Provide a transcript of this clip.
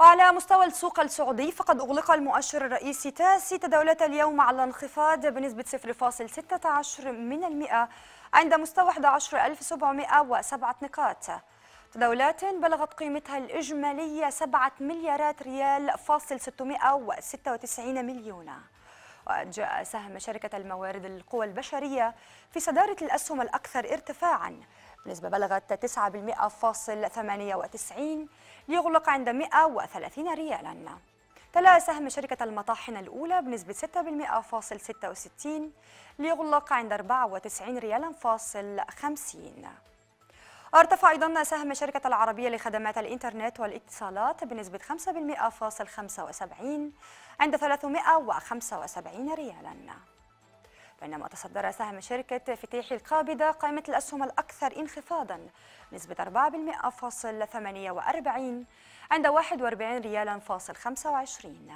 وعلى مستوى السوق السعودي فقد أغلق المؤشر الرئيسي تاسي تداولات اليوم على انخفاض بنسبة 0.16 من المئة عند مستوى 11707 نقاط. تداولات بلغت قيمتها الإجمالية 7 مليارات ريال فاصل 696 مليون. وجاء سهم شركة الموارد القوى البشرية في صدارة الأسهم الأكثر ارتفاعاً. بنسبة بلغت 9.98 ليغلق عند 130 ريالاً. تلا سهم شركة المطاحن الأولى بنسبة 6.66 ليغلق عند 94 ريالا فاصل 50 ارتفع أيضا سهم شركة العربية لخدمات الإنترنت والاتصالات بنسبة 5.75 عند 375 ريالا. بينما تصدر سهم شركة فتيح القابضة قائمة الأسهم الأكثر انخفاضا نسبة 4% فاصل 48 عند 41 ريالا فاصل 25